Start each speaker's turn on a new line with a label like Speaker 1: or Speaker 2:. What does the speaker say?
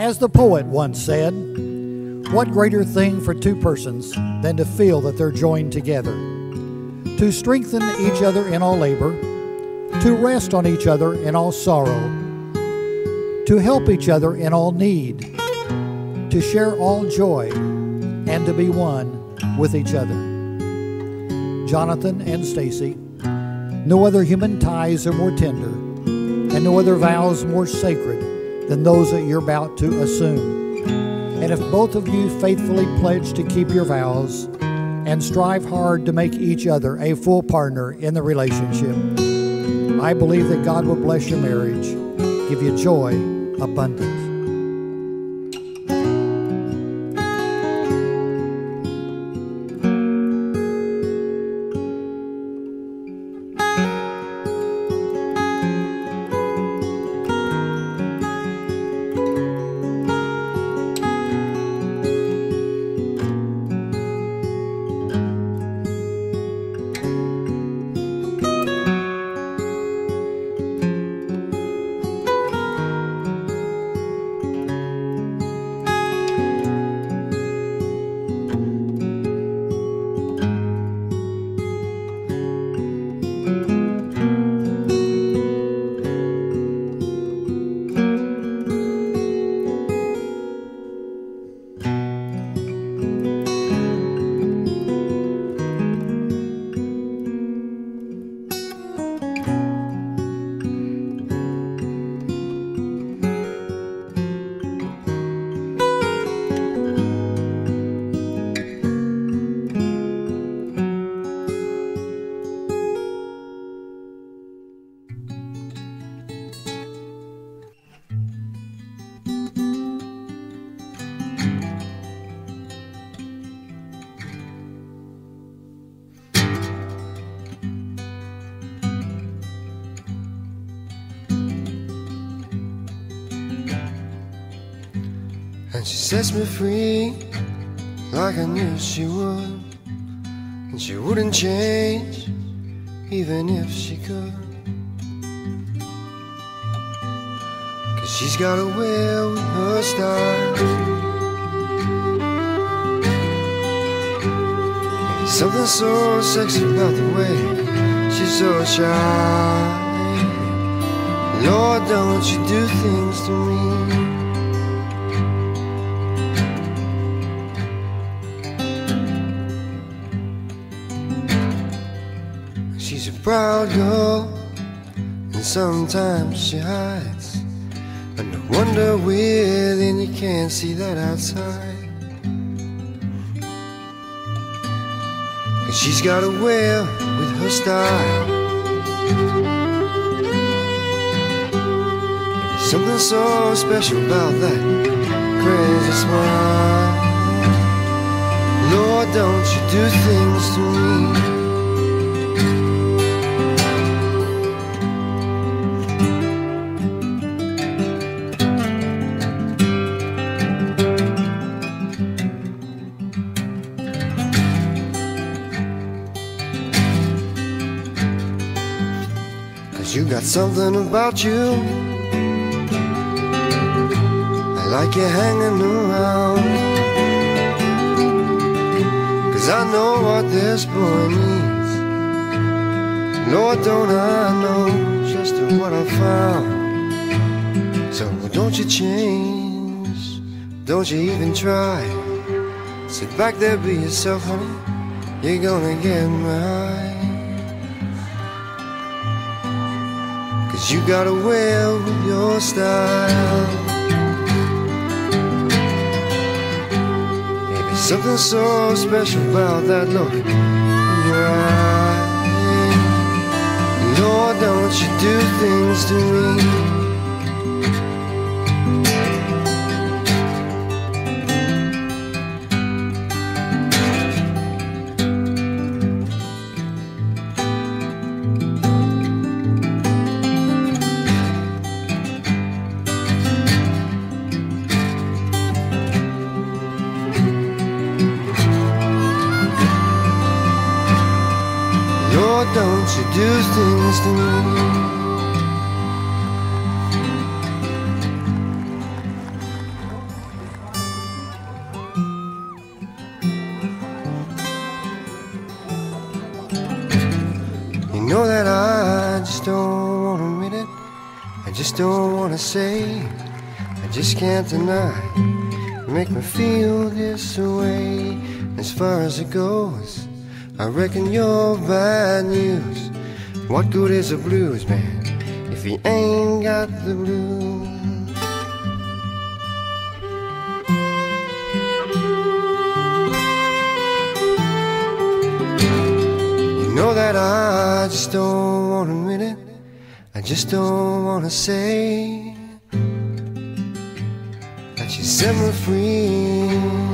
Speaker 1: As the poet once said, what greater thing for two persons than to feel that they're joined together? To strengthen each other in all labor, to rest on each other in all sorrow, to help each other in all need, to share all joy, and to be one with each other. Jonathan and Stacy, no other human ties are more tender, and no other vows more sacred than those that you're about to assume. And if both of you faithfully pledge to keep your vows and strive hard to make each other a full partner in the relationship, I believe that God will bless your marriage, give you joy, abundance.
Speaker 2: And she sets me free like I knew she would. And she wouldn't change even if she could. Cause she's got a way with her style. There's something so sexy about the way she's so shy. Lord, don't you do things to me. Proud girl, and sometimes she hides. And no wonder within you can't see that outside. And she's got a way with her style. Something so special about that crazy smile. Lord, don't you do things to me. Cause you got something about you. I like you hanging around. Cause I know what this boy needs. Lord, don't I know just what I found. So don't you change, don't you even try. Sit back there, be yourself, honey. You're gonna get mine. Cause you got a way with your style. Maybe something so special about that look in your eye. Lord, don't you do things to me. don't you do things to me? You know that I just don't want to admit it. I just don't want to say. I just can't deny. You make me feel this way as far as it goes. I reckon you're bad news. What good is a blues man if he ain't got the blues? You know that I just don't wanna admit it. I just don't wanna say that you set me free.